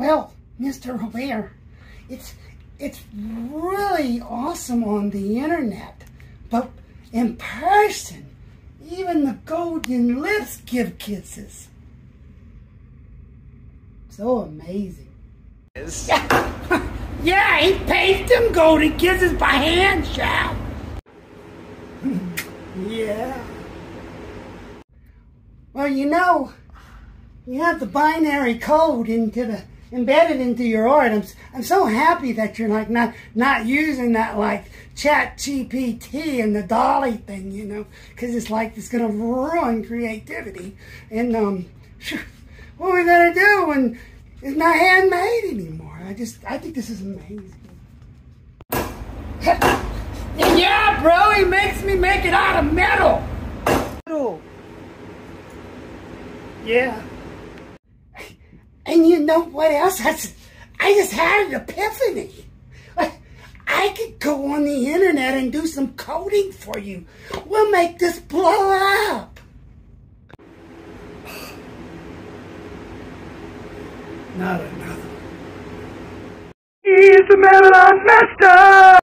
Well, Mr. Robert, it's it's really awesome on the internet, but in person, even the golden lips give kisses. So amazing. yeah, he paints them golden kisses by hand, child. yeah. Well, you know, you have the binary code into the embedded into your art. I'm, I'm so happy that you're like not not using that like chat GPT and the DALL-E thing, you know, because it's like it's gonna ruin creativity. And um, what are we gonna do when it's not handmade anymore? I just I think this is amazing. yeah, bro, he makes me make it out of. Metal. Yeah. And you know what else? I just, I just had an epiphany. I could go on the internet and do some coding for you. We'll make this blow up. Not another. He's the man that I messed up.